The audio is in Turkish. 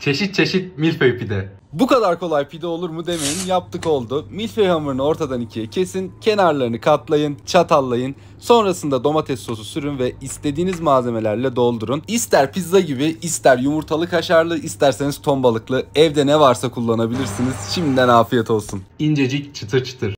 Çeşit çeşit milföy pide. Bu kadar kolay pide olur mu demeyin yaptık oldu. Milföy hamurunu ortadan ikiye kesin, kenarlarını katlayın, çatallayın. Sonrasında domates sosu sürün ve istediğiniz malzemelerle doldurun. İster pizza gibi, ister yumurtalı kaşarlı, isterseniz ton balıklı. Evde ne varsa kullanabilirsiniz. Şimdiden afiyet olsun. İncecik çıtır çıtır.